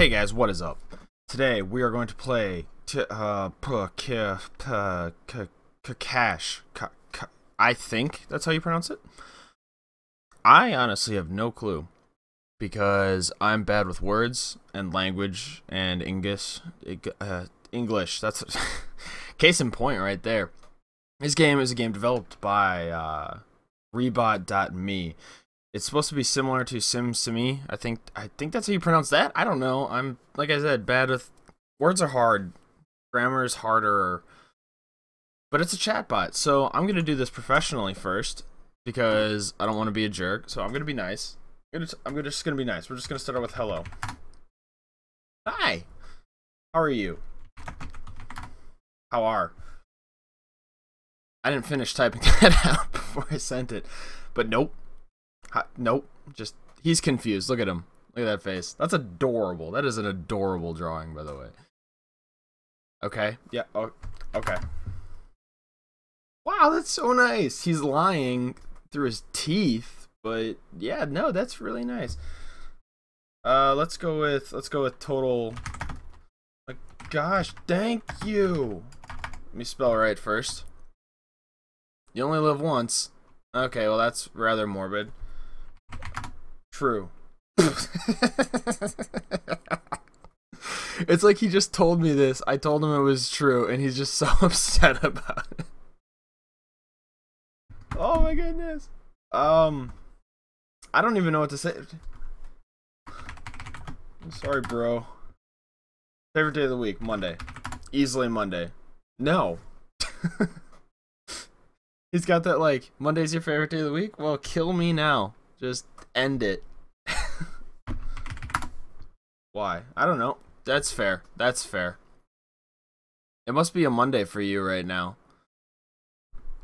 Hey guys, what is up? Today we are going to play t uh p k p k k cash. Ka- ka- I think that's how you pronounce it. I honestly have no clue because I'm bad with words and language and English. Uh, English. That's case in point right there. This game is a game developed by uh, Rebot.me it's supposed to be similar to SimSimi. I think I think that's how you pronounce that. I don't know. I'm like I said, bad with words are hard. Grammar is harder. But it's a chatbot, so I'm gonna do this professionally first because I don't want to be a jerk. So I'm gonna be nice. I'm, gonna, I'm just gonna be nice. We're just gonna start out with hello. Hi. How are you? How are? I didn't finish typing that out before I sent it, but nope. Nope. Just he's confused. Look at him. Look at that face. That's adorable. That is an adorable drawing, by the way. Okay. Yeah. Oh, okay. Wow, that's so nice. He's lying through his teeth, but yeah, no, that's really nice. Uh, let's go with let's go with total. Gosh, thank you. Let me spell right first. You only live once. Okay, well that's rather morbid. True. it's like he just told me this. I told him it was true, and he's just so upset about it. Oh my goodness. Um, I don't even know what to say. I'm sorry, bro. Favorite day of the week, Monday. Easily Monday. No. He's got that like Monday's your favorite day of the week. Well, kill me now. Just end it. Why? I don't know. That's fair. That's fair. It must be a Monday for you right now.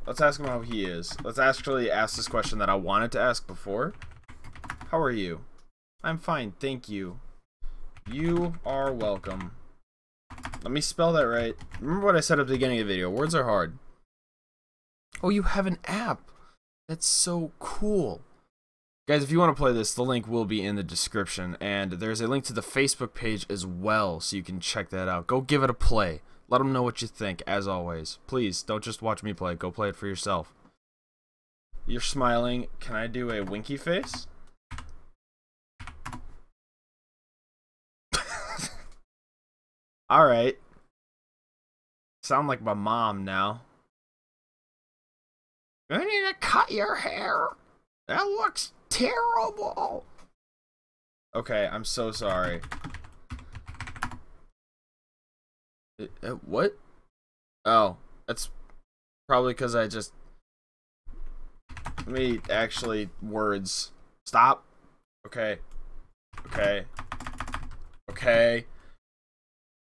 Let's ask him how he is. Let's actually ask this question that I wanted to ask before. How are you? I'm fine, thank you. You are welcome. Let me spell that right. Remember what I said at the beginning of the video. Words are hard. Oh, you have an app. That's so cool. Guys, if you want to play this, the link will be in the description, and there's a link to the Facebook page as well, so you can check that out. Go give it a play. Let them know what you think, as always. Please, don't just watch me play. Go play it for yourself. You're smiling. Can I do a winky face? Alright. Sound like my mom now. I need to cut your hair. That looks terrible. Okay, I'm so sorry. Uh, what? Oh, that's probably because I just. Let me actually words. Stop. Okay. Okay. Okay.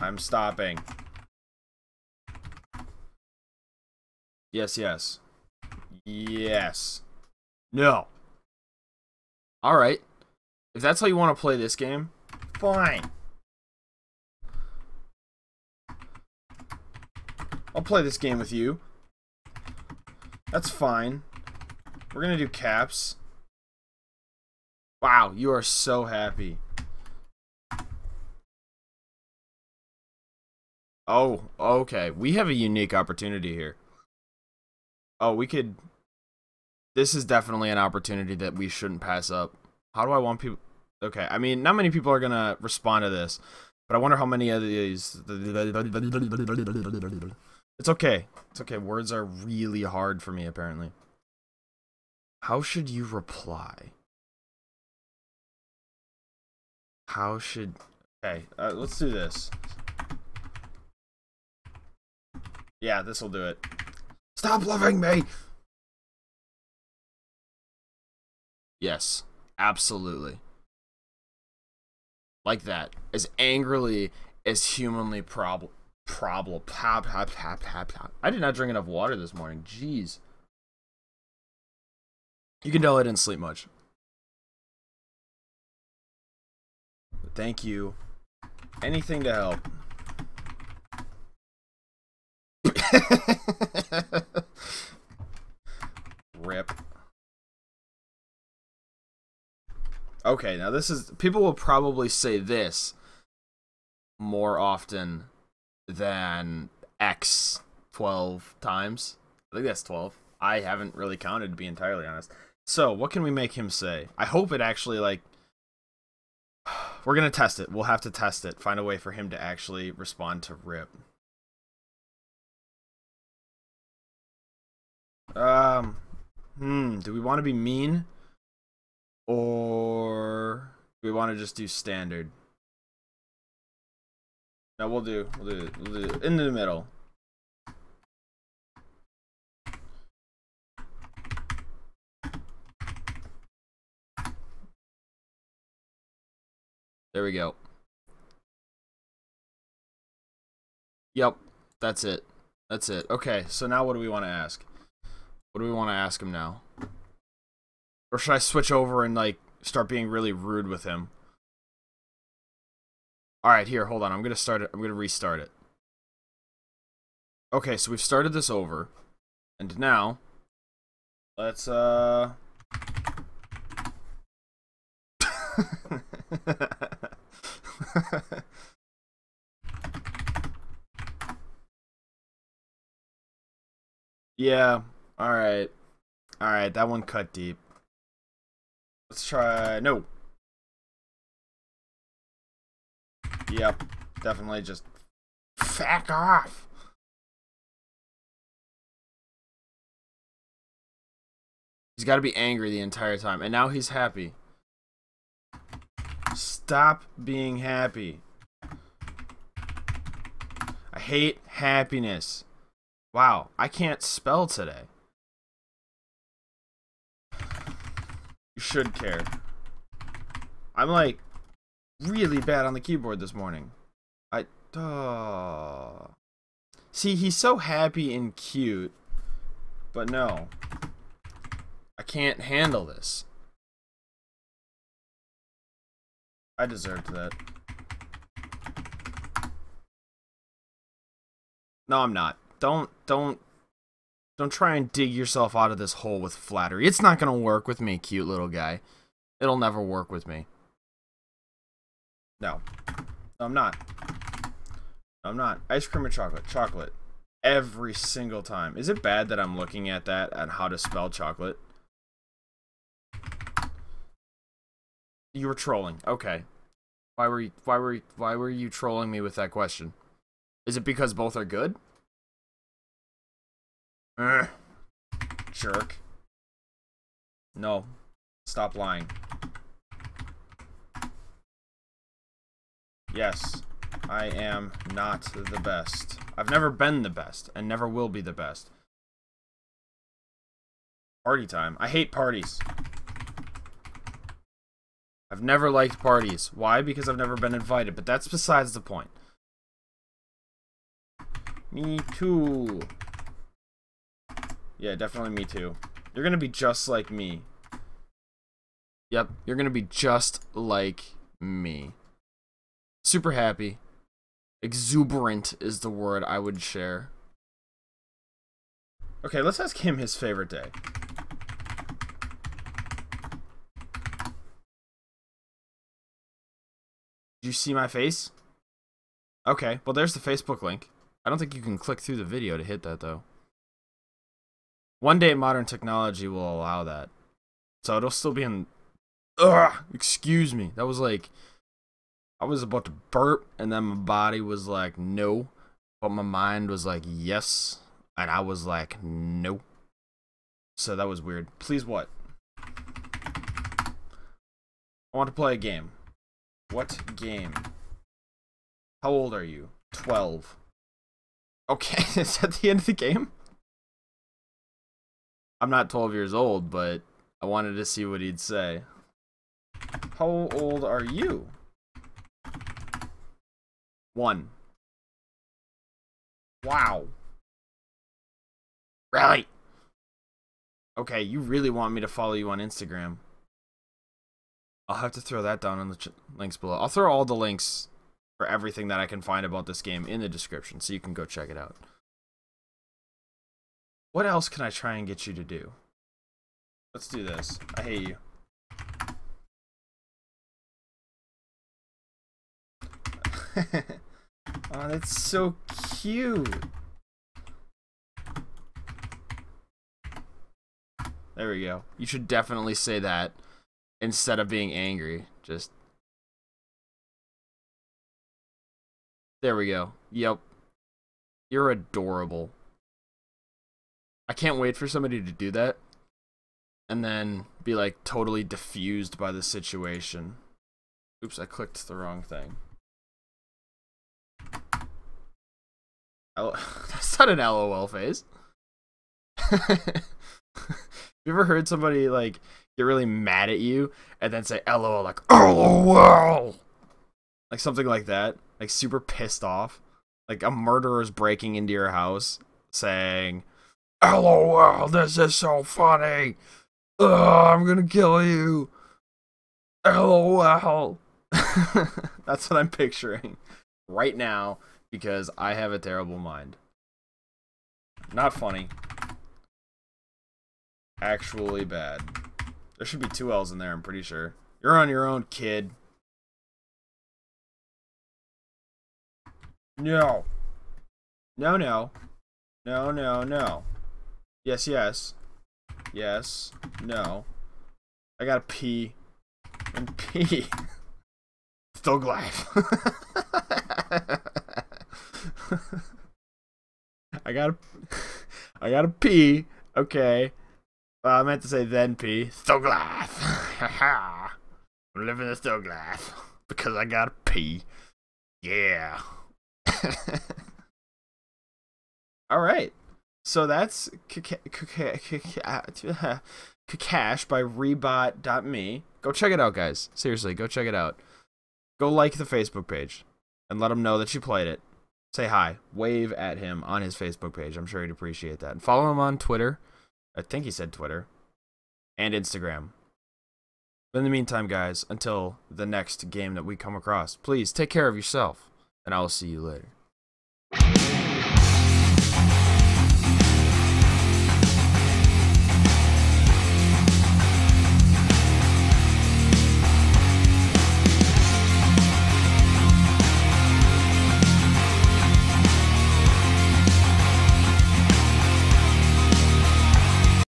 I'm stopping. Yes, yes. Yes. No. Alright. If that's how you want to play this game, fine. I'll play this game with you. That's fine. We're gonna do caps. Wow, you are so happy. Oh, okay. We have a unique opportunity here. Oh, we could this is definitely an opportunity that we shouldn't pass up. How do I want people? Okay, I mean, not many people are gonna respond to this, but I wonder how many of these. It's okay. It's okay. Words are really hard for me, apparently. How should you reply? How should. Okay, uh, let's do this. Yeah, this will do it. Stop loving me! Yes, absolutely. Like that. As angrily as humanly prob problem. I did not drink enough water this morning. Jeez. You can tell I didn't sleep much. But thank you. Anything to help. Rip. Okay, now this is people will probably say this more often than X 12 times. I think that's 12. I haven't really counted to be entirely honest. So, what can we make him say? I hope it actually like we're going to test it. We'll have to test it. Find a way for him to actually respond to rip. Um hmm, do we want to be mean or we want to just do standard? No, we'll do we'll do we'll do in the middle. There we go. Yep, that's it. That's it. Okay, so now what do we want to ask? What do we want to ask him now? Or should I switch over and like start being really rude with him? Alright, here, hold on. I'm gonna start it. I'm gonna restart it. Okay, so we've started this over. And now let's uh yeah. All right. All right. That one cut deep. Let's try. No. Yep. Definitely just fuck off. He's got to be angry the entire time. And now he's happy. Stop being happy. I hate happiness. Wow, I can't spell today. Should care. I'm like really bad on the keyboard this morning. I uh See, he's so happy and cute. But no. I can't handle this. I deserved that. No, I'm not. Don't don't don't try and dig yourself out of this hole with flattery. It's not going to work with me, cute little guy. It'll never work with me. No. I'm not. I'm not. Ice cream or chocolate? Chocolate. Every single time. Is it bad that I'm looking at that and how to spell chocolate? You were trolling. Okay. Why were you, why were you, why were you trolling me with that question? Is it because both are good? Uh, jerk. No. Stop lying. Yes, I am not the best. I've never been the best, and never will be the best. Party time. I hate parties. I've never liked parties. Why? Because I've never been invited, but that's besides the point. Me too. Yeah, definitely me too. You're gonna be just like me. Yep, you're gonna be just like me. Super happy. Exuberant is the word I would share. Okay, let's ask him his favorite day. Did you see my face? Okay, well there's the Facebook link. I don't think you can click through the video to hit that though. One day modern technology will allow that. So it'll still be in Ugh, excuse me. That was like I was about to burp and then my body was like no, but my mind was like yes, and I was like no. So that was weird. Please what? I want to play a game. What game? How old are you? 12. Okay, is that the end of the game? I'm not 12 years old, but I wanted to see what he'd say. How old are you? One. Wow. Really? Okay, you really want me to follow you on Instagram. I'll have to throw that down in the links below. I'll throw all the links for everything that I can find about this game in the description so you can go check it out. What else can I try and get you to do? Let's do this. I hate you. Oh, that's so cute. There we go. You should definitely say that instead of being angry. Just There we go. Yep. You're adorable. I can't wait for somebody to do that and then be like totally diffused by the situation. Oops, I clicked the wrong thing. Oh, that's not an LOL face. you ever heard somebody like get really mad at you and then say LOL like LOL? Like something like that. Like super pissed off. Like a murderer is breaking into your house saying LOL, this is so funny. Ugh, I'm gonna kill you. LOL. That's what I'm picturing right now because I have a terrible mind. Not funny. Actually bad. There should be two L's in there, I'm pretty sure. You're on your own, kid. No. No, no. No, no, no. Yes, yes. Yes. No. I gotta pee. And pee. Thug life. I gotta I gotta pee. Okay. Well, I meant to say then pee. Thug life. I'm living the thug life. Because I gotta pee. Yeah. All right. So that's QaQash by Rebot.me. Go check it out, guys. Seriously, go check it out. Go like the Facebook page and let him know that you played it. Say hi. Wave at him on his Facebook page. I'm sure he'd appreciate that. And follow him on Twitter. I think he said Twitter. And Instagram. But in the meantime, guys, until the next game that we come across, please take care of yourself. And I will see you later.